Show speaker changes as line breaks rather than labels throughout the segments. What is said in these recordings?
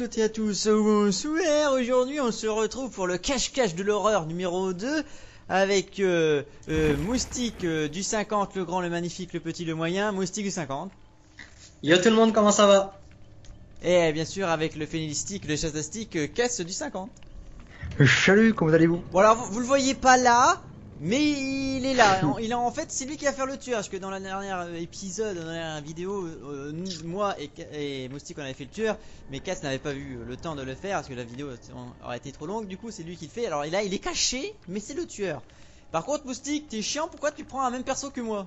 toutes et à tous, bonsoir Aujourd'hui on se retrouve pour le cache-cache de l'horreur numéro 2 avec euh, euh, Moustique euh, du 50, le grand, le magnifique, le petit, le moyen, Moustique du 50
Yo tout le monde, comment ça va?
Et bien sûr avec le fénilistique, le chastastique, euh, Casse du 50
Salut, comment allez-vous?
Bon alors vous, vous le voyez pas là, mais il est là. En- il est en fait c'est lui qui va faire le tueur parce que dans la dernière épisode, dans la dernière vidéo, euh, nous- moi et, Moustique on avait fait le tueur, mais Cass n'avait pas eu le temps de le faire parce que la vidéo aurait été trop longue. Du coup c'est lui qui le fait. Alors là il est caché, mais c'est le tueur. Par contre Moustique, t'es chiant. Pourquoi tu prends un même perso que moi?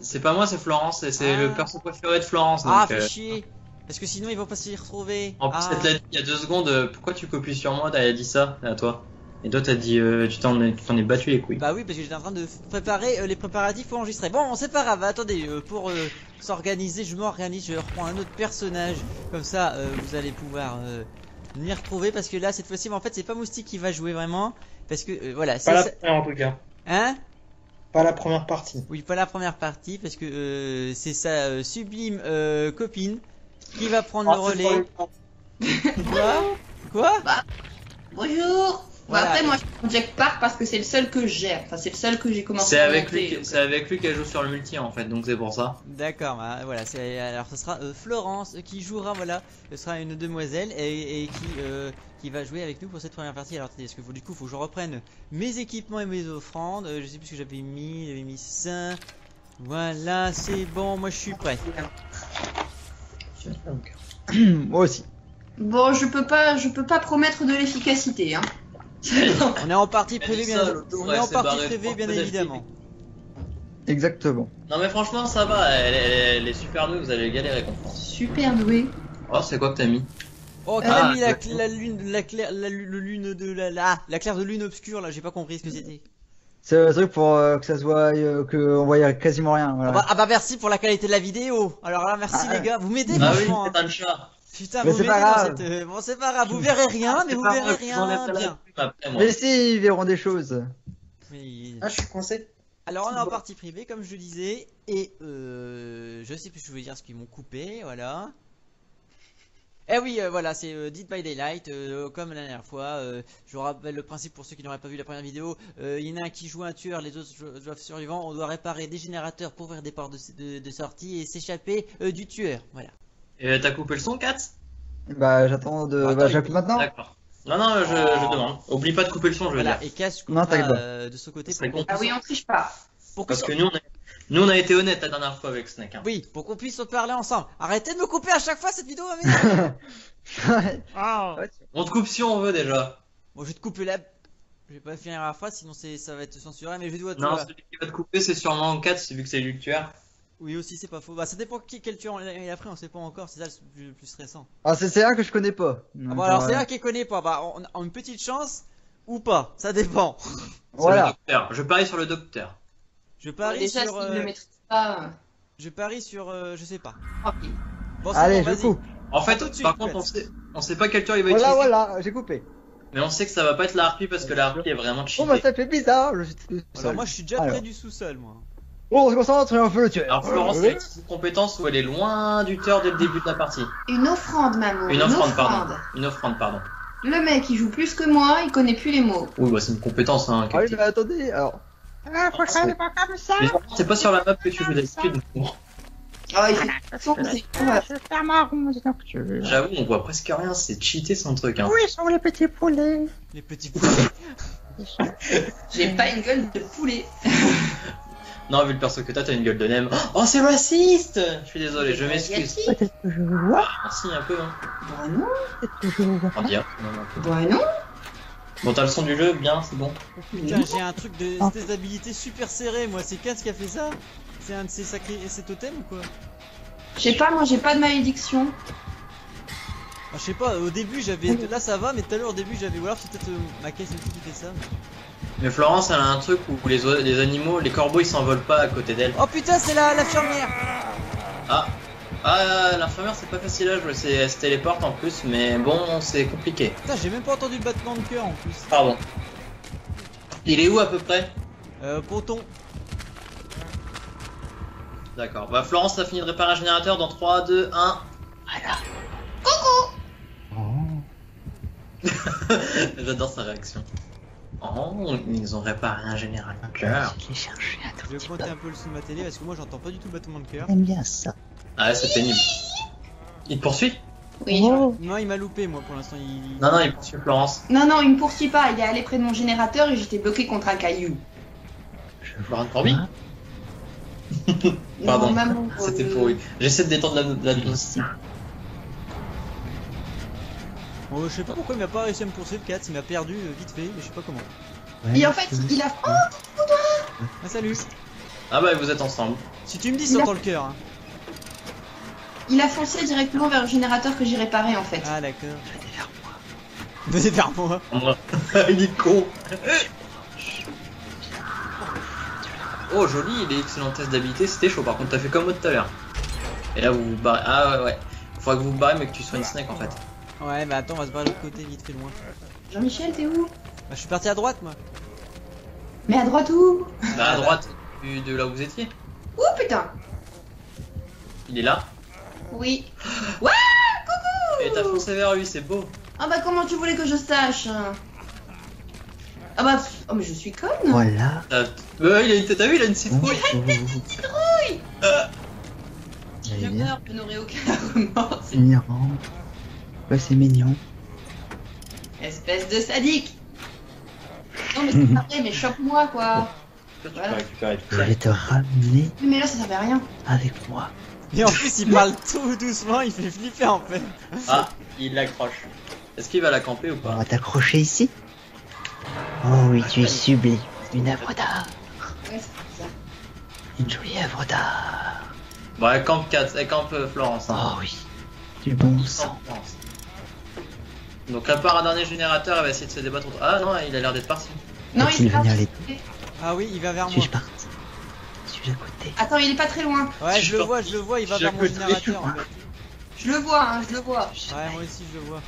C'est pas moi, c'est Florence, et c'est
Ah.
le perso préféré de Florence.
Ah
donc,
fais
euh,
chier. Parce que sinon ils vont pas s'y retrouver.
En plus,
Ah.
elle te l'a dit il y a deux secondes, euh, pourquoi tu copies sur moi? T'as dit ça, à toi. Et toi, t'as dit, euh, tu t'en es, tu t'en es battu les couilles.
Bah oui, parce que j'étais en train de préparer euh, les préparatifs pour enregistrer. Bon, c'est pas grave, attendez, euh, pour euh, s'organiser, je m'organise, je reprends un autre personnage. Comme ça, euh, vous allez pouvoir euh, m'y retrouver. Parce que là, cette fois-ci, en fait, c'est pas Moustique qui va jouer vraiment. Parce que, euh, voilà,
Pas
c'est
la première en tout cas.
Hein?
Pas la première partie.
Oui, pas la première partie, parce que euh, c'est sa euh, sublime euh, copine qui va prendre
Ah,
le relais. Quoi? Quoi?
Bonjour.
Voilà.
Bon, après, moi, je prends Jack Park parce que c'est le seul que gère. Enfin, c'est le seul que j'ai commencé
C'est
à
avec
monter,
lui, c'est avec lui qu'elle joue sur le multi en fait, donc c'est pour ça.
D'accord, bah, voilà, c'est alors ce sera euh, Florence qui jouera, voilà, ce sera une demoiselle et, et qui euh, qui va jouer avec nous pour cette première partie. Alors attendez, est-ce que faut, du coup, faut que je reprenne mes équipements et mes offrandes? Euh, je sais plus ce que j'avais mis, j'avais mis ça. Voilà, c'est bon, moi je suis prêt.
Moi aussi.
Bon, je peux pas, je peux pas promettre de l'efficacité. Hein.
On est en partie
Elle
privée, bien, est
elle
en partie privée, bien évidemment.
Exactement.
Non mais franchement, ça va, elle, elle- elle est super douée, vous allez galérer moi.
Super doué.
Oh, c'est quoi que t'as mis
Oh, qui
Ah,
a mis la,
d'accord.
la lune, la claire, la, lu- le lune de la, la, la claire de lune obscure là, j'ai pas compris ce que c'était.
C'est un truc pour euh, que ça se voit, euh, que on voyait quasiment rien. Voilà.
Ah bah, ah bah merci pour la qualité de la vidéo. Alors là, merci
Ah,
les gars, vous m'aidez
Ah oui,
franchement. hein.
c'est un chat.
Putain,
Mais
vous
pas grave.
cette... euh, Bon, c'est pas grave, vous verrez rien, mais vous verrez
grave,
rien bien.
Mais si, ils verront des choses.
Mais-
Ah, je suis coincé.
Alors on est en partie privée, comme je le disais, et euh, je sais plus je voulais dire, ce qu'ils m'ont coupé, voilà. Eh oui, euh, voilà, c'est euh, Dead by Daylight, euh, comme la dernière fois. euh, je vous rappelle le principe pour ceux qui n'auraient pas vu la première vidéo. euh, Il y en a un qui joue un tueur, les autres jouent survivants. On doit réparer des générateurs pour ouvrir des portes de, de- de sortie et s'échapper euh, du tueur. Voilà.
Et t'as coupé le son, Kat?
Bah, j'attends de.
Attends,
bah,
il-
j'appuie maintenant.
D'accord. Non, non, je, je demande. Oublie pas de couper le son, je veux
Voilà,
dire.
et Cash
Non, t'inquiète
coupera
pas.
euh, de ce côté pour qu'on
Ah oui, on triche pas.
pour qu'on
Parce que nous, on a, nous, on a été honnêtes la dernière fois avec Snake. Hein.
Oui, pour qu'on puisse se parler ensemble. Arrêtez de me couper à chaque fois cette vidéo, m'énerver.
Ouais.
Ah.
On te coupe si on veut déjà.
Bon, je vais te couper la. Je vais pas finir la phrase, sinon c'est ça va être censuré, mais je vais te
Non, celui qui va te couper, c'est sûrement 4, c'est vu que c'est lui tueur.
Oui, aussi, c'est pas faux. Bah, ça dépend qui, quel tueur il a pris, on sait pas encore, c'est ça le plus, le plus stressant.
Ah, c'est c'est un que je connais pas.
Ah, bon, alors c'est là qu'il connaît pas. Bah, on a une petite chance ou pas, ça dépend.
C'est le
Voilà.
docteur. Je parie sur le docteur.
Je parie
déjà,
sur.
s'il
euh,
ne maîtrise pas,
Je parie sur. euh, je sais pas.
euh.
Bon, c'est
Allez,
bon,
je coupe.
En fait,
tout de suite,
par contre, on sait, on sait pas quel tueur il va
Voilà,
utiliser.
voilà, j'ai coupé.
Mais on sait que ça va pas être la harpie parce que la harpie est vraiment
Oh,
cheatée.
bah, ça fait bizarre. Je suis tout
Alors, moi, je suis déjà
Alors.
près du sous-sol, moi.
Oh, on se concentre et on fait le tueur.
Alors Florence, c'est une compétence où elle est loin du tueur dès le début de la partie.
Une offrande, maman.
Une offrande, pardon. Une offrande, pardon.
Le mec, il joue plus que moi, il connaît plus les mots.
Oui, bah c'est une compétence, hein.
Ah oui, mais attendez, alors. Ah, ça aille pas comme ça.
C'est pas sur la map que tu joues d'habitude.
Ah, il fait c'est
faire ma ronde, donc tu...
J'avoue, on voit presque rien, c'est cheaté son truc. Hein.
Oui, sont les petits poulets?
Les petits poulets.
J'ai pas une gueule de poulet.
Non, vu le perso que t'as, t'as une gueule de nem. Oh, c'est raciste Je suis désolé, je m'excuse.
Peut-être que je vois,
Merci un peu, hein.
Bah non,
peut-être que je vois.
Dirait, non, peu.
bah non.
Bon, t'as le son du jeu, bien, c'est bon.
Putain, j'ai un truc de déstabilité super serré, moi. C'est Cass qui a fait ça C'est un de ses sacrés. ses totems ou quoi?
Je sais pas, moi j'ai pas de malédiction.
Ah, je sais pas, au début j'avais. Là ça va, mais tout à l'heure au début j'avais. Ou alors c'est peut-être euh, ma caisse aussi qui fait ça.
Mais Florence, elle a un truc où les, animaux, les corbeaux, ils s'envolent pas à côté d'elle.
Oh putain, c'est la l'infirmière
Ah, ah l'infirmière, c'est pas facile à jouer, elle se téléporte en plus, mais bon, c'est compliqué.
Putain, j'ai même pas entendu le battement de cœur en plus.
Pardon. Il est où à peu près?
Euh, Ponton.
D'accord. Bah, Florence, t'as fini de réparer un générateur dans 3, 2, 1. J'adore sa réaction. Oh, ils ont réparé un générateur.
Je l'ai cherché un tout
Je vais
peu.
un peu le son de ma télé parce que moi j'entends pas du tout le battement de cœur.
J'aime bien ça.
Ah ouais, c'est pénible. Il te poursuit?
Oui.
Oh,
Non, il m'a loupé moi pour l'instant. Il...
Non, non, il poursuit Florence.
Non, non, il me poursuit pas. Il est allé près de mon générateur et j'étais bloqué contre un caillou.
je
Florence
vois
Corby
pas.
Pardon.
Non, maman,
C'était
euh,
pourri. J'essaie de détendre la, la.
Bon, je sais pas pourquoi il m'a pas réussi à me poursuivre 4, il m'a perdu euh, vite fait, mais je sais pas comment.
Ouais,
Et en fait, il a. Oh
Ah salut
Ah bah vous êtes ensemble.
Si tu me dis,
Il a-
t'entends le cœur. Hein.
Il a foncé directement vers le générateur que j'ai réparé en fait.
Ah d'accord.
Venez vers moi.
Venez vers moi.
il est con. Oh joli, il est excellent test d'habilité, c'était chaud par contre t'as fait comme moi tout à l'heure. Et là vous vous barrez. Ah ouais ouais. Faudra que vous vous barrez mais que tu sois une snake en fait.
Ouais, bah attends, on va se barrer de l'autre côté, vite fait loin.
Jean-Michel, t'es où?
Bah, je suis parti à droite moi.
Mais à droite où?
Bah à droite du- de là où vous étiez.
Oh putain
Il est là.
Oui.
Et t'as foncé vers lui, c'est beau.
Ah bah comment tu voulais que je sache hein? Ah bah. pff, Oh mais je suis conne
Voilà.
T'as ouais, il a une... T'as vu il a une citrouille
J'ai
J'allais bien.
peur, je n'aurai aucun remords.
C'est c'est mignon.
Espèce de sadique Non mais c'est pas vrai, mais chope-moi quoi Voilà.
Je vais te ramener
Oui, mais là ça servait à rien.
avec moi.
Et en plus, il parle tout doucement, il fait flipper en fait.
Ah, il l'accroche. Est-ce qu'il va la camper ou
On
pas
va t'accrocher ici. Oh oui, tu es sublime. Une œuvre d'art.
Ouais, c'est ça.
Une jolie œuvre d'art.
Bon, elle campe 4, elle campe euh, Florence. hein.
Oh oui. Du bon sang.
campe Florence. Donc à part un dernier générateur, elle va essayer de se débattre. Ah non, il a l'air d'être parti.
Non, il
venir les-
Ah oui, il va vers moi.
Suis-je parti Suis-je à côté
Attends, il est pas très loin.
Ouais,
Je
je
suis
le vois, je le vois, il va vers mon
suis
générateur en fait.
Je le vois, hein, je le vois.
Ouais, moi aussi je le vois.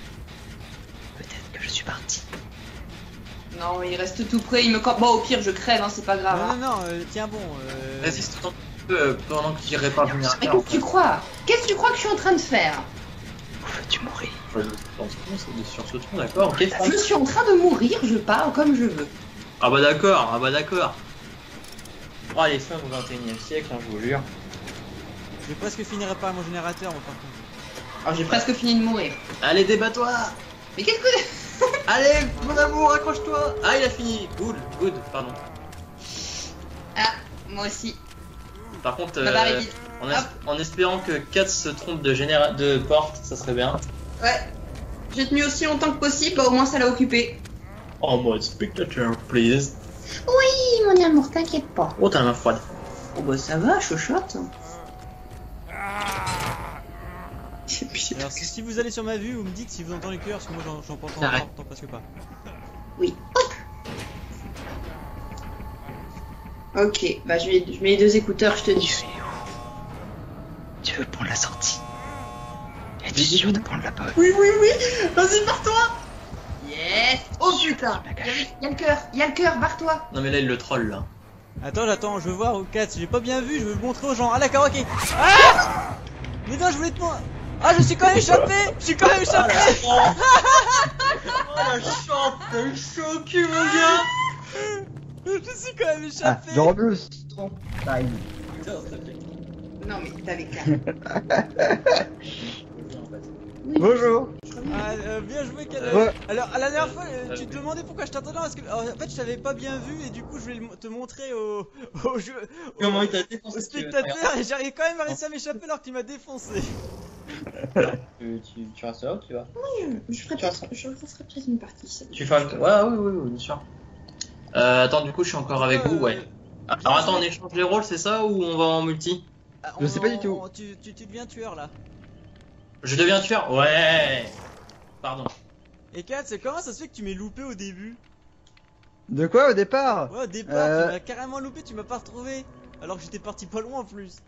Peut-être que je suis parti.
Non, il reste tout près, il me campe. Bon, au pire, je crève, hein, c'est pas grave.
Non,
hein.
non, non, euh, tiens bon. Euh...
Résiste autant que tu peux euh, pendant que tu répare le
Mais
générateur.
qu'est-ce que tu crois? Qu'est-ce que tu crois que je suis en train de faire?
Où veux-tu mourir?
Je pense que c'est des- sur ce ton, d'accord.
Je suis en train de mourir, je parle comme je veux.
Ah bah d'accord, ah bah d'accord. Oh les femmes au 21 e siècle, hein, je vous jure.
Je vais presque finir par mon générateur moi par contre.
Alors j'ai presque fini de mourir.
Allez, débat-toi
Mais qu'est-ce que...
Allez, mon amour, accroche-toi Ah, il a fini Good, good, pardon.
Ah, moi aussi.
Par contre, euh, en, es- en espérant que 4 se trompe de, généra de porte, ça serait bien.
Ouais. J'ai tenu aussi longtemps que possible, bah, au moins ça l'a occupé.
En mode spectateur, please.
Oui, mon amour, t'inquiète pas.
Oh, t'as la main froide.
Oh bah ça va, chochotte.
Alors si, si vous allez sur ma vue, vous me dites si vous entendez le cœur, parce que moi j'en- j'en entends, j'entends presque pas.
Ok, bah je mets, je mets les deux écouteurs, je te dis.
Tu veux prendre la sortie? Sûr de prendre la bonne
Oui, oui, oui. Vas-y, barre-toi. Yes. Oh putain. Y'a le cœur, y'a le cœur, barre-toi.
Non mais là, il le troll, là.
Attends, j'attends, je veux voir au 4, j'ai pas bien vu, je veux le montrer aux gens. Ah d'accord, ok. Ah Mais non, je voulais te montrer. Ah, je suis quand même échappé Je suis quand même échappé
Oh la chambre, t'as eu chaud au cul, mon gars.
Je suis quand même
Ah,
échappé
je remets le son. Time.
Non mais t'avais
Bonjour.
Ah, euh, bien joué, Cal.
Ouais.
Alors, à la dernière fois, euh, tu te demandais pourquoi je t'attendais parce que euh, en fait, je t'avais pas bien vu et du coup, je voulais mo- te montrer au, au jeu, au,
Comment il t'a défoncé
spectateur et j'arrive quand même à réussir à m'échapper alors qu'il m'a défoncé.
Tu, tu, tu restes là ou tu vas
Je ferai peut-être je peut-être une partie.
Tu fais un... Ouais, oui, oui, oui, bien sûr. Euh, attends, du coup, je suis encore avec vous, ouais. Alors attends, on échange les rôles, c'est ça ou on va en multi?
Ah,
Je
on-
sais pas du tout.
on- Tu, tu, tu deviens tueur là.
Je deviens tueur Ouais Pardon.
Et Kat, c'est comment ça se fait que tu m'es loupé au début
De quoi au départ
Ouais, au départ,
Euh.
tu m'as carrément loupé, tu m'as pas retrouvé. Alors que j'étais parti pas loin en plus.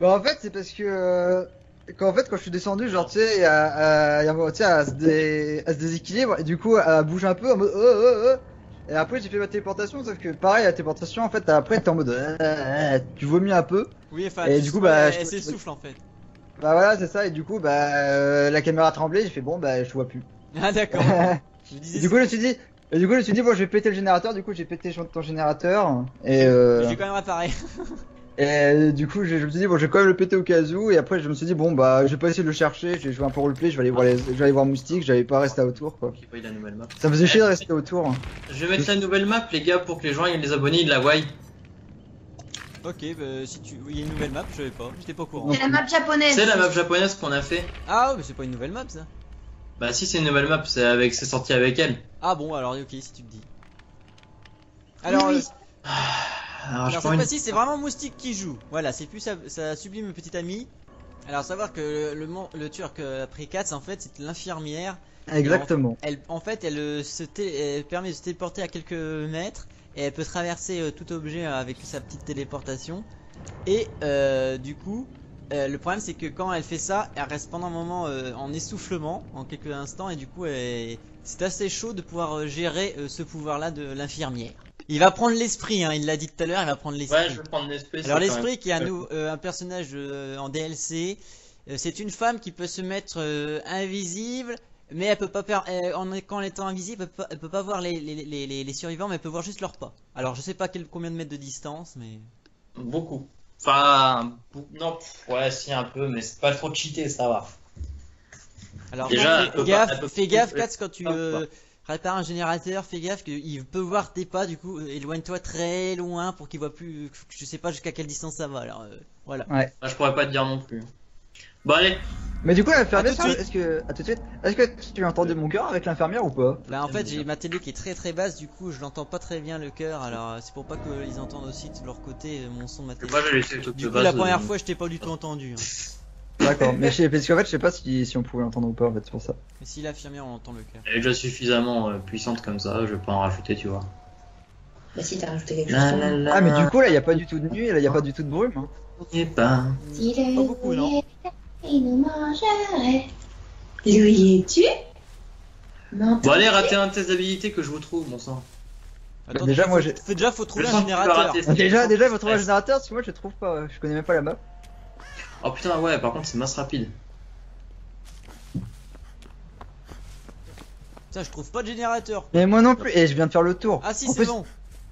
Bah en fait c'est parce que euh, quand en fait quand je suis descendu genre tu sais il y a, euh, il y a un moment, tu sais, à se, dé... à se déséquilibre et du coup elle bouge un peu en mode oh, oh, oh. et après j'ai fait ma téléportation sauf que pareil la téléportation en fait après t'es en mode euh, euh, tu vomis un peu
Oui, enfin,
Et du coup, bah,
ouais,
je-
c'est le souffle en fait.
Bah voilà c'est ça et du coup bah euh, la caméra tremblait j'ai fait bon bah je vois plus
Ah d'accord.
Du coup, je me suis dit, et du coup, je me suis dit, bon, je vais péter le générateur. Du coup, j'ai pété ton générateur. Et, euh,
j'ai quand même réparé.
et du coup, je, je me suis dit, bon, je vais quand même le péter au cas où. Et après, je me suis dit, bon, bah, je vais pas essayer de le chercher. Je vais jouer un peu roleplay. Je vais aller voir les, je vais aller voir Moustique. J'allais pas rester autour, quoi.
Qui paye la nouvelle map.
Ça me faisait chier de rester autour.
Je vais mettre la nouvelle map, les gars, pour que les gens et les abonnés ils la voient.
Ok, bah, si tu. Il y a une nouvelle map, je savais pas. J'étais pas au courant.
C'est la map japonaise.
C'est la map japonaise qu'on a fait.
Ah, mais c'est pas une nouvelle map ça.
Bah si c'est une nouvelle map, c'est avec, c'est sorti avec elle.
Ah bon, alors ok, si tu me dis. Alors,
Oui,
euh,
oui.
Alors,
alors
je
cette
une...
c'est vraiment Moustique qui joue. Voilà, c'est plus sa, sa sublime petite amie. Alors, savoir que le, le, mon- le turc après 4, en fait, c'est l'infirmière.
Exactement.
Elle, en fait, elle, euh, se elle permet de se téléporter à quelques mètres et elle peut traverser euh, tout objet avec sa petite téléportation. Et euh, du coup, euh, le problème c'est que quand elle fait ça, elle reste pendant un moment euh, en essoufflement, en quelques instants, et du coup, c'est assez chaud de pouvoir euh, gérer euh, ce pouvoir-là de l'infirmière. Il va prendre l'esprit, hein, il l'a dit tout à l'heure, il va prendre l'esprit.
Ouais, je vais prendre l'esprit.
Alors l'esprit qui est un, euh, un personnage euh, en DLC, euh, c'est une femme qui peut se mettre euh, invisible, mais elle peut pas per- euh, en quand elle étant invisible, elle peut pas, elle peut pas voir les, les, les, les- les survivants, mais elle peut voir juste leurs pas. Alors je sais pas quel, combien de mètres de distance, mais
Beaucoup. Enfin, bou- non, pff, ouais, si un peu, mais c'est pas trop cheaté, ça va.
alors
Déjà,
fais
pas-
gaffe,
peut-
fais gaffe, Katz, quand tu
Ah,
euh, répares un générateur, fais gaffe qu'il peut voir tes pas, du coup euh, éloigne-toi très loin pour qu'il voit plus, je sais pas jusqu'à quelle distance ça va. Alors euh, voilà.
Bah, je pourrais pas te dire non plus. Bon allez,
Mais du coup, l'infirmière, est-ce que, à tout de suite, est-ce que tu entendais mon cœur avec l'infirmière ou pas?
Là en fait j'ai ma télé qui est très très basse du coup je l'entends pas très bien le cœur alors euh, c'est pour pas qu'ils entendent aussi de leur côté euh, mon son de ma télé.
moi j'ai laissé toute
Du
de
coup
base,
la première
euh,
fois je t'ai pas du tout entendu. hein.
D'accord. Mais je sais, parce qu'en fait, je sais pas si, si on pouvait l'entendre ou pas, en fait, c'est pour ça.
Mais si l'infirmière on entend le cœur.
Elle est déjà suffisamment euh, puissante comme ça, je vais pas en rajouter, tu vois.
Bah si t'as rajouté quelque
La,
chose.
la, la,
Ah, mais du coup, là, y a pas du tout de nuit, là, y a pas du tout de brume. Hein.
Et ben,
Pas beaucoup, non
il nous mangerait. Lui es-tu.
Bon allez, ratez un test d'habilité que je vous trouve, bon sang.
Attends,
déjà,
faut-
moi, j'ai-
faut- déjà faut trouver
Je
un générateur.
Déjà, déjà, il faut trouver un générateur, parce que moi, je le trouve pas, je connais même pas la map.
Oh putain, ouais, par contre c'est masse rapide.
Putain je trouve pas de générateur.
Mais moi non plus, et je viens de faire le tour.
Ah si c'est
plus,
bon.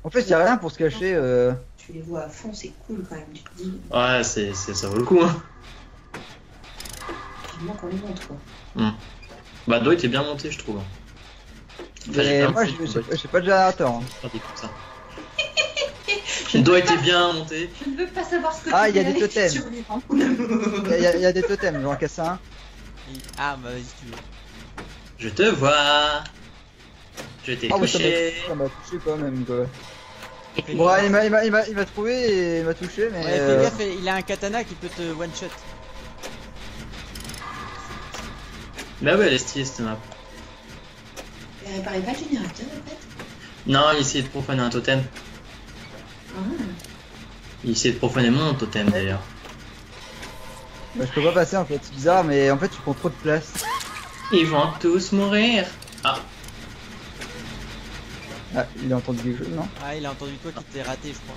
En plus, y a rien pour se cacher. Euh...
Tu les vois à fond, c'est cool quand même. Tu te dis,
Ouais, c'est, c'est, ça vaut le coup, hein.
Vivement qu'on les montre quoi.
Bah, Do était bien monté, je trouve. Enfin,
Mais moi, j'ai- j'ai pas de générateur. hein.
je dis comme ça. Le Do était bien monté.
Je ne veux pas savoir ce que
Ah, il y a des totems.
survivants.
Y a, y a- des totems, j'en casse un.
Il- Ah bah vas-y si tu veux.
Je te vois. Je t'ai
Ah oui, ça m'a
touché.
ça m'a touché quand même, quoi. Bon,
gaffe.
il m'a- il m'a il m'a- il m'a trouvé et il m'a touché, mais.
Ouais,
euh,
gaffe, il a un katana qui peut te one
Bah ouais, elle est stylée cette map.
Elle réparait pas le générateur en fait.
Non, il essayait de profaner un totem.
Ah.
Il essayait de profaner mon totem d'ailleurs.
bah, je peux pas passer en fait, c'est bizarre, mais en fait, tu prends trop de place.
Ils vont tous mourir. Ah,
Ah, il a entendu quelque chose, non?
Ah il a entendu toi qui t'es raté je crois.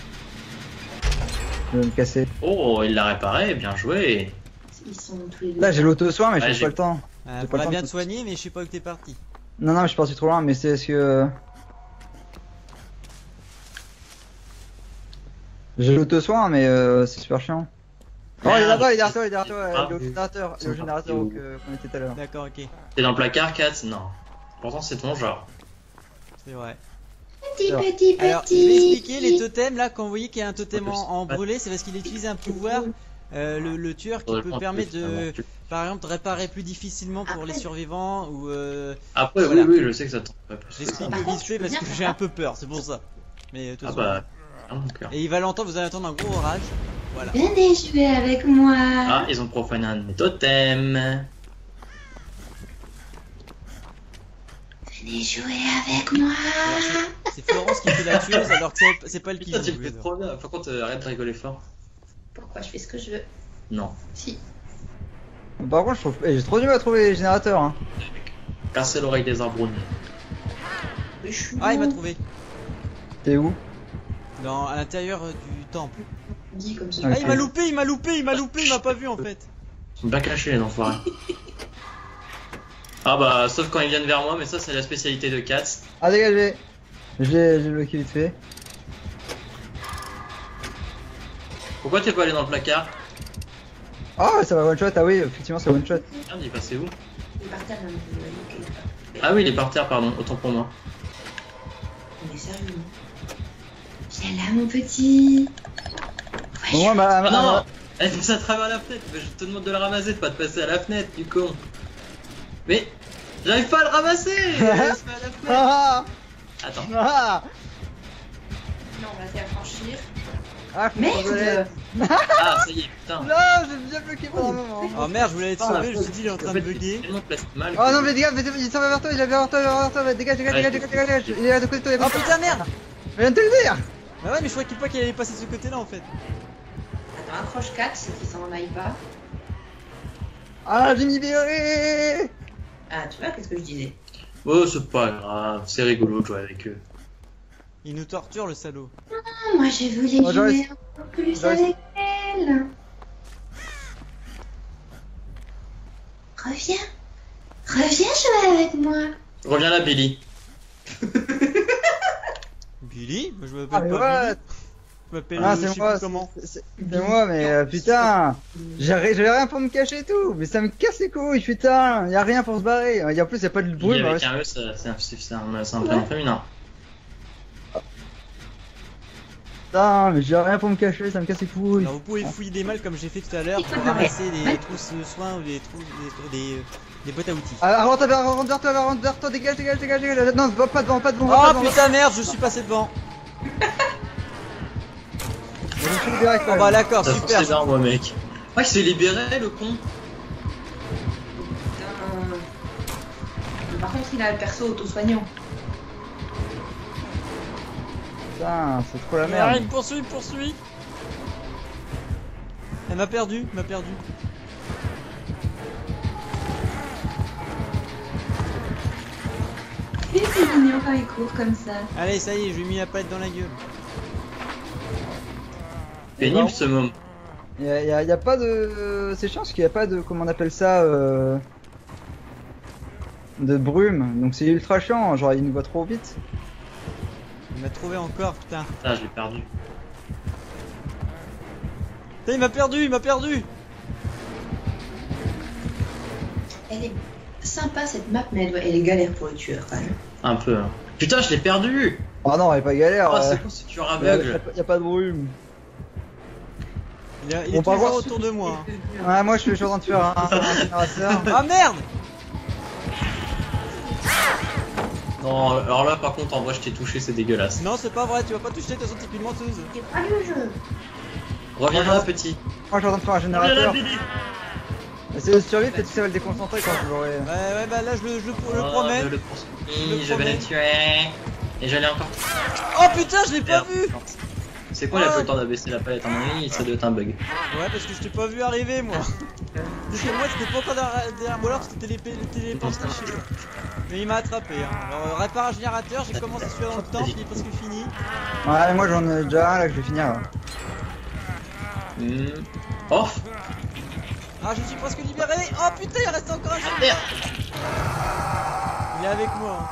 Je vais me casser.
oh, il l'a réparé, bien joué.
Ils sont tous les deux.
Là, j'ai l'auto-soin, mais
Ouais,
j'ai
j'ai-
pas le temps. J'ai pas le
bien te soigner mais je sais pas où t'es parti.
Non, non, mais je suis parti trop loin, mais c'est parce que. J'ai l'auto-soin, mais euh, c'est super chiant. Oh, il est là-bas, il est derrière toi, il est derrière toi,
Ah.
il est au générateur, il est au générateur que- qu'on était tout à l'heure.
D'accord ok,
T'es dans le placard, Kat? Non. Pourtant, c'est ton genre.
c'est vrai.
Petit,
Alors-
petit, petit.
Alors, je vais expliquer les totems là. Quand vous voyez qu'il y a un totem
En
en, brûlé, c'est parce qu'il utilise un pouvoir, euh, le, le tueur, qui peut permettre de, par exemple, de réparer plus difficilement pour les survivants ou. Euh,
Après,
Voilà.
oui, oui, je sais que ça t'en fait plus.
J'explique
Par
vite parce que j'ai un peu peur, c'est pour ça. Mais de toute
Ah
façon-
bah, ah.
Et il va l'entendre, vous allez entendre un gros orage. Voilà.
Venez jouer avec moi.
Ah, ils ont profané un de mes totems.
Venez jouer avec moi.
C'est- Florence qui fait la tueuse alors que c'est- c'est pas elle qui
Putain, tu
joue.
le fais trop bien. Par contre, euh, arrête de rigoler fort.
Pourquoi je fais ce que je veux
Non.
Si.
Par contre, je trouve. eh, J'ai trop du mal à trouver les générateurs, hein.
Casser l'oreille des arbres.
Je
Ah, il m'a trouvé.
T'es où?
Dans, à l'intérieur euh, du temple.
Dis comme ça.
Ok.
Ah, il m'a loupé, il m'a loupé, il m'a loupé, il m'a pas vu en fait.
Ils sont bien cachés, les enfoirés. Ah bah, sauf quand ils viennent vers moi, mais ça c'est la spécialité de Katz.
Ah, dégagez J'ai j'ai bloqué vite fait.
Pourquoi t'es pas allé dans le placard
Oh, ça va one shot, ah oui, effectivement, c'est one shot.
Merde, il est passé où
Il est par terre, là, il va niquer.
Ah oui, il est par terre, pardon, autant pour moi.
On est sérieux. Viens là, mon petit.
Bon, moi, ma, ma-
Ah non Elle passe à travers la fenêtre, mais je te demande de le ramasser, de pas te passer à la fenêtre, du con. Mais j'arrive pas à le ramasser à la fenêtre.
Ah
Attends,
Ah
Non, on va faire franchir.
Ah.
Merde
ah ça y est, putain.
Non, j'ai bien bloqué pendant un moment.
Oh merde, je voulais être
Ah,
sauvé, je me suis dit il est en train de bugger.
Oh non, mais dégage, il s'en va vers toi, il va vers toi, il va vers toi, dégage, dégage, dégage, dégage, dégage, il est à côté de toi, il est à
Oh
côté de toi.
putain merde
Je viens de te le dire
Bah ouais mais je croyais pas qu'il allait passer de ce côté là en fait.
Attends, accroche 4, c'est qu'il s'en aille pas.
Ah, j'ai libéré
Ah, tu vois, qu'est-ce que je disais?
Oh, c'est pas grave, c'est rigolo de jouer avec eux.
Il nous torture le salaud.
Ah, Moi, je voulais
Oh,
jouer plus avec elle. Reviens. Reviens jouer avec moi.
Reviens là, Billy.
Billy Moi, Je
Ah,
m'appelle
mais
pas Billy. Je m'appelle
Ah, c'est moi,
comment.
c'est- moi, mais euh, putain J'ai j'ai rien pour me cacher et tout, mais ça me casse les couilles, putain Y'a rien pour se barrer, et en plus y'a pas de bruit,
Billy
bah,
avec un E, c'est un, c'est un, c'est un prénom féminin.
Putain, mais j'ai rien pour me cacher, ça me casse les couilles.
Alors vous pouvez fouiller des malles comme j'ai fait tout à l'heure pour ramasser des trousses de soins ou des trous des, des, des boîtes à outils.
Ah, rentre vers, rentre vers toi, rentre vers toi, dégage, dégage, dégage, dégage, non, pas devant, pas devant, pas
Oh
devant.
putain merde, je suis passé devant.
Je me suis libéré, quand
Oh bah d'accord, super.
c'est moi, mec. Ah, il s'est libéré, le con.
Par contre, il a le perso auto-soignant.
Putain, c'est trop la
Ah, il
merde.
me poursuit, il me poursuit. Elle m'a perdu, elle m'a perdu.
Il comme ça.
Allez, ça y est, je lui ai mis la palette dans la gueule.
Pénible ce moment.
Y'a y a, y a pas de. C'est chiant parce qu'il y a pas de. Comment on appelle ça euh... De brume, donc c'est ultra chiant, genre il nous voit trop vite.
Il m'a trouvé encore, putain.
Ah, je l'ai perdu.
Putain, il m'a perdu, il m'a perdu.
Elle est sympa cette map, mais elle, doit- elle est galère pour le tueur quand même.
Un peu. hein. Putain, je l'ai perdu
Oh non, elle est pas galère.
Oh,
euh,
c'est quoi ce tueur aveugle
y a pas- de brume.
Il, a- il
Bon,
est toujours
contre,
autour de moi. hein.
Ouais, moi je suis, en train de faire un.
Ah merde
Non, alors là, par contre, en vrai, je t'ai touché, c'est dégueulasse.
Non, c'est pas vrai, tu vas pas toucher, t'as t'es qu'une menteuse.
C'est pas le jeu.
Reviens là, petit.
Moi je en train de faire un générateur. Essaye de survivre, peut-être que ça va le déconcentrer quand je l'aurai.
Ouais, ouais, bah là, je le, je le, je le
Oh,
promène.
Je le
le
vais le tuer. Et j'allais encore.
Oh putain, je l'ai pas vu
C'est quoi, il a
Ah.
pas le temps d'abaisser la palette à mon avis, ça doit être un bug.
Ouais, parce que je t'ai pas vu arriver, moi. Parce que moi, c'était pas encore derrière derrière moi, alors c'était télépé- téléporté chez moi. Mais il m'a attrapé. Hein. Alors, euh, répare un générateur, j'ai commencé celui-là dans le temps, il est presque fini.
Ouais, moi j'en ai déjà un là que je vais finir. là.
Hmm. Oh
Ah, je suis presque libéré. Oh putain, il reste encore un
ah,
générateur. Il est avec moi. hein.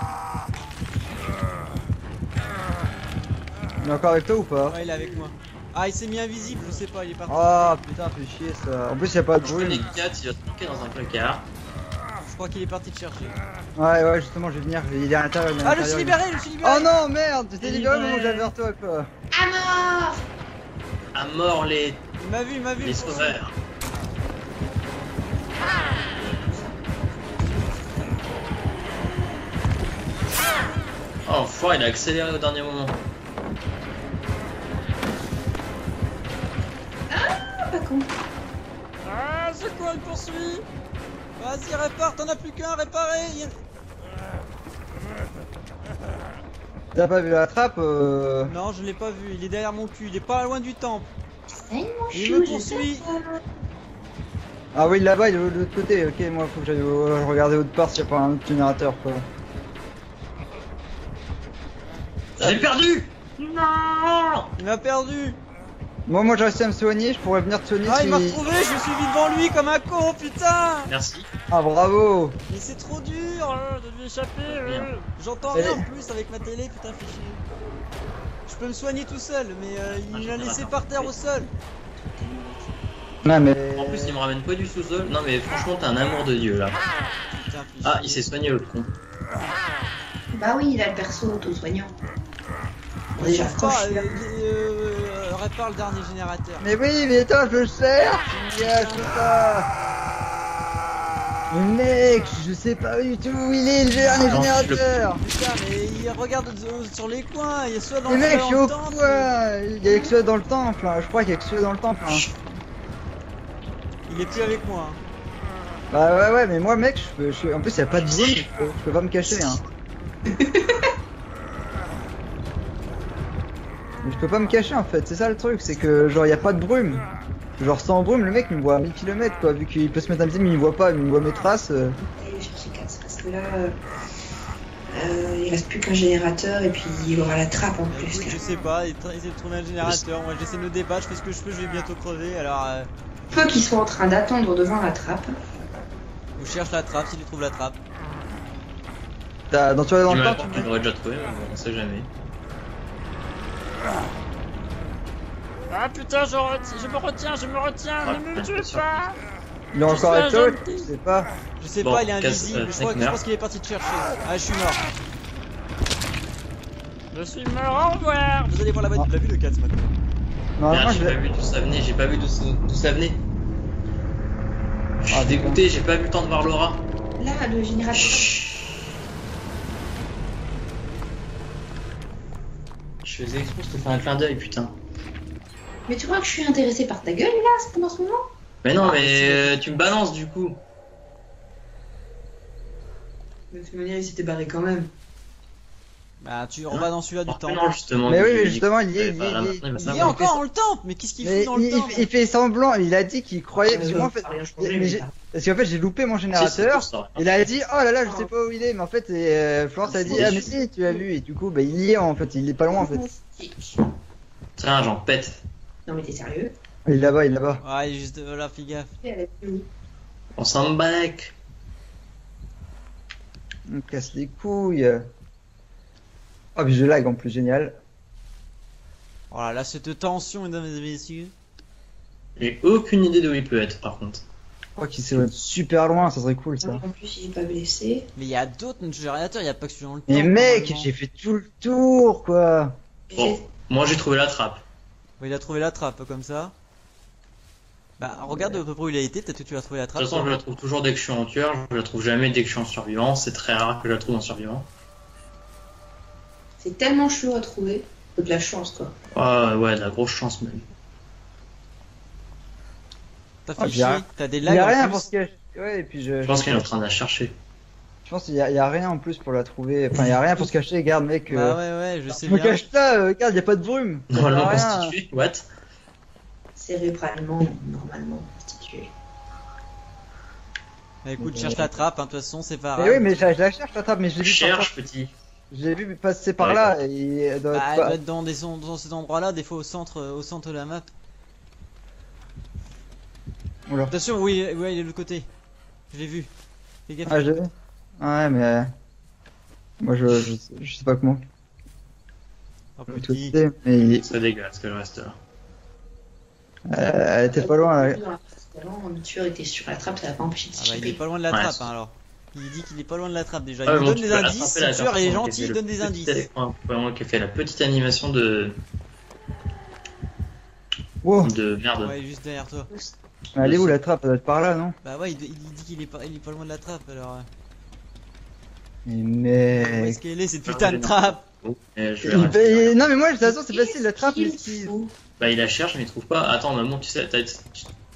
Il est encore avec toi ou pas?
Ouais, il est avec moi. Ah, il s'est mis invisible, je sais pas, il est parti.
Oh putain, fais chier ça. En plus y'a pas de
connais
brume.
4, il va se planquer dans un placard.
Je crois qu'il est parti te chercher.
Ouais, ouais, justement, je vais venir. Il est à l'intérieur. il
Ah, je suis libéré, je suis libéré.
Oh non, merde, tu t'es
Il
libéré au moment où j'avais vers toi quoi.
À mort
À mort les,
Il m'a vu, il m'a vu.
les
il
sauveurs. Oh, foire, il a accéléré au dernier moment.
Ah, pas con.
Ah, c'est quoi, il poursuit? Vas-y, répare, t'en as plus qu'un, réparer.
T'as pas vu la trappe euh...
Non, je l'ai pas vu, il est derrière mon cul, il est pas loin du temple.
Mon
Il
chou,
me
je
poursuit.
Ah oui, là-bas, il est de l'autre côté. Ok, moi faut que j'aille euh, regarder autre part s'il y a pas un autre générateur quoi.
J'ai perdu Non
Il m'a perdu.
Moi, moi, j'ai réussi à me soigner, je pourrais venir te soigner
Ah, il m'a retrouvé, je suis vivant lui comme un con, putain
Merci.
Ah, bravo
Mais c'est trop dur hein, de lui échapper. Euh. J'entends
eh.
rien en plus avec ma télé, putain, fais. Je peux me soigner tout seul, mais euh, il
ah,
m'a laissé par terre au sol.
Non, mais...
En plus, il me ramène pas du sous-sol. Non, mais franchement, t'as un amour de Dieu, là. Ah, il s'est soigné, l'autre con.
Bah oui, il a le perso auto-soignant. Déjà, franchement...
Euh, euh, répare le dernier générateur.
Mais oui, mais toi, je le cherche mais mec, je sais pas du tout où il est le dernier générateur.
Putain, mais il regarde sur les coins, il y a soit dans le
mec, je suis
temple.
au Il y a que soit dans le temple, je crois qu'il y a que soit dans le temple.
Il est plus avec moi. Hein.
Bah ouais, ouais, mais moi, mec, je peux, je... en plus, il y a pas de zone, je peux, je peux pas me cacher. Hein. Je peux pas me cacher en fait, c'est ça le truc, c'est que genre y a pas de brume. Genre sans brume, le mec il me voit à 1000 km quoi, vu qu'il peut se mettre à me mais il me voit pas, il me voit mes traces. Euh...
Allez chercher parce que là, euh, il reste plus qu'un générateur et puis il aura la trappe en
euh,
plus.
Je sais pas, ils de trouver un générateur, moi j'essaie de me débattre, je fais ce que je peux, je vais bientôt crever alors. Euh...
Peu qu'ils soient en train d'attendre devant la trappe.
On cherche la trappe, s'ils si trouvent la trappe.
T'as dans tu vas dans le
parc.
On
l'aurait déjà trouvé, on sait jamais.
Ah putain, je, reti je me retiens, je me retiens,
ah, ne me tuez pas
Il est encore avec toi Je sais pas.
Je sais pas, il est invisible,
euh,
je, crois, je pense qu'il est parti te chercher. Ah, je suis mort. Je suis mort, au revoir Vous allez voir la bonne,
ah.
il a vu le 4 maintenant.
Non,
Merde, j'ai pas vu d'où ça venait, j'ai pas vu d'où ça venait. Je suis dégoûté, j'ai pas vu le temps de voir Laura.
Là, le générateur.
Je faisais exprès de te faire un clin d'œil, putain.
Mais tu crois que je suis intéressé par ta gueule là pendant ce moment?
Mais non, mais euh, tu me balances du coup.
De toute manière, il s'était barré quand même.
Bah, tu, on va dans celui-là du temps.
Non, justement.
Mais oui, mais justement, il y est. Il est
encore dans le temps. Mais qu'est-ce qu'il fait dans le temps
Il fait semblant. Il a dit qu'il croyait. Parce qu'en fait, j'ai loupé mon générateur. Il a dit, oh là là, je sais ah. pas où il est. Mais en fait, euh, Florence a dit, ah mais si, tu as vu. Et du coup, bah, il y est en fait. Il est pas loin en fait.
Tiens, j'en pète.
Non, mais t'es sérieux?
Il est là-bas, il est là-bas.
Ouais, il est juste là, fais gaffe.
On s'en back.
On casse les couilles. Oh, mais je lag en plus, génial.
Oh voilà, là, cette tension, mesdames et messieurs.
J'ai aucune idée d'où il peut être, par contre.
Je crois qu'il s'éloigne super loin, ça serait cool ça.
En plus, il est pas blessé.
Mais il y a d'autres générateurs, il y a pas que celui dans le
Mais mec, j'ai fait tout le tour, quoi.
Bon, moi j'ai trouvé la trappe.
Il a trouvé la trappe, comme ça. Bah, regarde ouais. de peu près où il a été, peut-être que tu vas trouver la trappe.
De toute façon, je la trouve toujours dès que je suis en tueur, je la trouve jamais dès que je suis en survivant, c'est très rare que je la trouve en survivant.
C'est tellement chaud à trouver. Faut de la chance, quoi.
Ah ouais, de la grosse chance, même.
T'as
ah,
fait chier, t'as des lags.
Rien que. Ouais, et puis je.
Je pense qu'il est en train de la chercher.
Je pense qu'il y, a rien en plus pour la trouver. Enfin, il y a rien pour se cacher. Garde mec.
Bah euh... Ouais, ouais, je sais
je. Me cache euh, il y a pas de brume.
Normalement constitué. What?
Cérébralement, normalement constitué.
Bah, écoute, cherche la trappe. Hein, de hein, toute façon, c'est pas.
Mais oui, mais je, la cherche la trappe, mais je
Cherche, petit.
Je l'ai vu passer par là. Et elle
bah, doit, être dans, des, dans ces endroits-là, des fois au centre, euh, au centre de la map.
Oula.
Attention, oui, euh, ouais, il est de l'autre côté. Je l'ai vu. Fais gaffe.
Ah, je Ouais, mais. Euh, moi, je, je, sais pas comment.
Oh, petit.
Côté, mais il.
Ça que je reste
elle était pas loin. Là.
Le tueur était sur la trappe, ça va pas empêché de
ah, bah, Il est pas loin de la trappe, hein, alors. Il dit qu'il est pas loin de la trappe déjà.
Ah,
il donne des indices.
Si
le tueur est gentil, il donne des indices.
Vraiment, qui fait la petite animation de.
Wow.
De merde.
Ouais, juste derrière toi.
Elle est où la trappe? Elle doit être par là, non?
Bah ouais, il, dit qu'il est, pas... Est pas loin de la trappe alors. Euh.
Mais.
Ah,
où
est-ce qu'elle est cette
ah,
putain de trappe?
Oh,
non mais moi de toute façon c'est facile la trappe
il...
Qui...
Bah il la cherche mais il trouve pas. Attends maman tu sais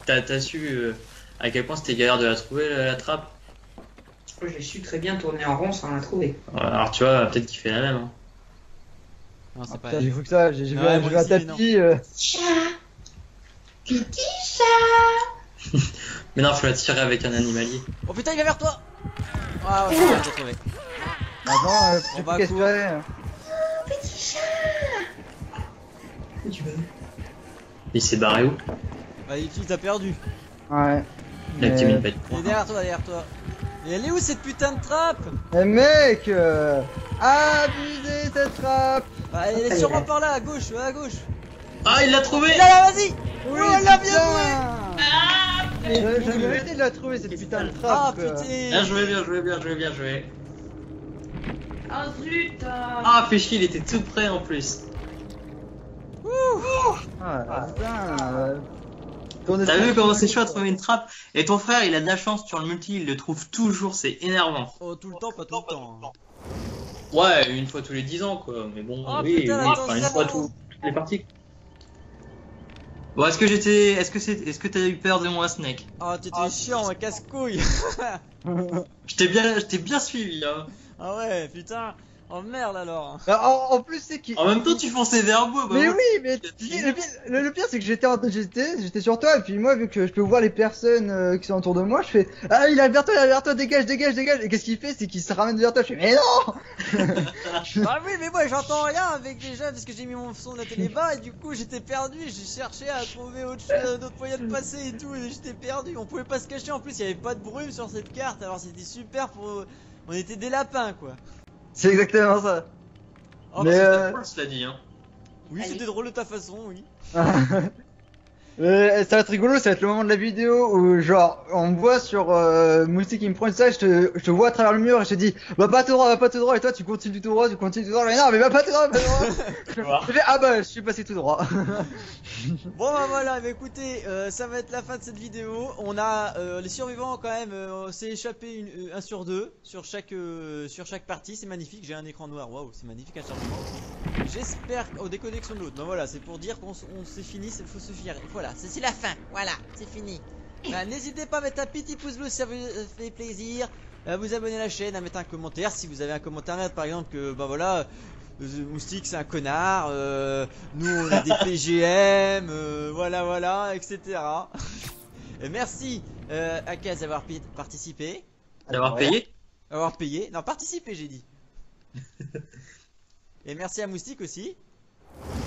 t'as su euh, à quel point c'était galère de la trouver la trappe?
Je l'ai su très bien tourner en rond sans la trouver.
Alors tu vois, peut-être qu'il fait la même. Hein.
Ah, j'ai vu que ça, j'ai vu,
ouais,
un tapis. Euh...
Qui dit ça
Mais non, faut la tirer avec un animalier.
Oh putain, il va vers toi Ah ouais, j'ai trouvé.
Ah non, euh,
on
qu'est-ce que oh,
petit chat tu
Il s'est barré où?
Bah, il t'a perdu.
Ouais.
Il a
Il est derrière toi, derrière toi. Et elle est où cette putain de trappe?
Eh mec euh... Abusé cette trappe
Bah, Elle est sûrement par là, à gauche, ouais, à gauche.
Ah, il l'a trouvé
Là, là, vas-y
Oui,
Oh, elle a bien
j'avais essayé de la trouver cette putain de
Ah,
trappe quoi.
Bien joué, bien joué, bien joué, bien joué.
Oh zut ah.
Ah, fait chier, il était tout près en plus.
Ah, putain euh,
T'as vu comment c'est chaud de trouver une trappe Et ton frère, il a de la chance sur le multi, il le trouve toujours, c'est énervant.
Oh, tout le temps, pas tout le temps. hein.
Ouais, une fois tous les 10 ans, quoi. Mais bon,
Oh,
oui,
putain,
oui,
attention.
enfin, une fois tout- toutes les parties. Bon, est-ce que j'étais. Est-ce que c'est. Est-ce que t'as eu peur de moi, Snake?
Ah, t'étais chiant, un casse-couille
Je t'ai bien, je t'ai bien suivi, hein.
Ah ouais, putain Oh merde alors
Ah, En, en plus c'est qu'il...
En même temps, tu fonçais vers moi, bah
Mais oui, mais le pire, le, le pire, c'est que j'étais en- j'étais j'étais sur toi et puis moi vu que je peux voir les personnes euh, qui sont autour de moi, je fais ah il est vers toi, il est vers toi, dégage, dégage, dégage. Et qu'est-ce qu'il fait, c'est qu'il se ramène vers toi. Je fais mais non.
Ah oui, mais moi j'entends rien avec les jeunes parce que j'ai mis mon son de la télé bas et du coup j'étais perdu. J'ai cherché à trouver autre chose, d'autres moyens de passer et tout et j'étais perdu. On pouvait pas se cacher en plus, il y avait pas de brume sur cette carte alors c'était super pour. On était des lapins quoi.
C'est exactement ça.
Oh,
mais
bah,
euh...
drôle, cela dit, hein.
Oui, c'était drôle de ta façon, oui.
Euh, ça va être rigolo, ça va être le moment de la vidéo où genre on me voit sur euh, Moustique qui me prend je te, je te vois à travers le mur et je te dis va pas tout droit, va pas tout droit et toi tu continues tout droit, tu continues tout droit, mais non mais va pas tout droit, va pas tout droit. je fais ah bah je suis passé tout droit.
Bon bah voilà, bah écoutez, euh, ça va être la fin de cette vidéo. On a euh, les survivants quand même, euh, on s'est échappé une, euh, un sur deux sur chaque euh, sur chaque partie. C'est magnifique. J'ai un écran noir. Waouh, c'est magnifique un chargement. J'espère aux déconnexions de l'autre. Ben voilà, c'est pour dire qu'on s'est fini. Il faut se fier. Voilà, c'est c'est la fin. Voilà, c'est fini. Bah, N'hésitez pas à mettre un petit pouce bleu si ça vous fait plaisir. À vous abonner à la chaîne, à mettre un commentaire si vous avez un commentaire par exemple que bah voilà euh, Moustique c'est un connard, euh, nous on est des PGM, euh, voilà voilà, etc. Et merci euh, à Kaz d'avoir participé,
D'avoir payé
d'avoir payé, non participé j'ai dit. Et merci à Moustique aussi.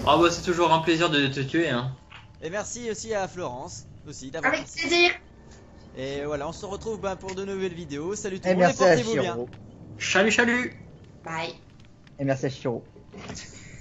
Ah bah, c'est toujours un plaisir de te tuer, hein.
Et merci aussi à Florence aussi d'avoir
Avec
participé.
plaisir.
Et voilà, on se retrouve ben, pour de nouvelles vidéos. Salut tout le monde et portez-vous bien.
Shiro.
Chalut, chalut
Bye.
Et merci à Shiro.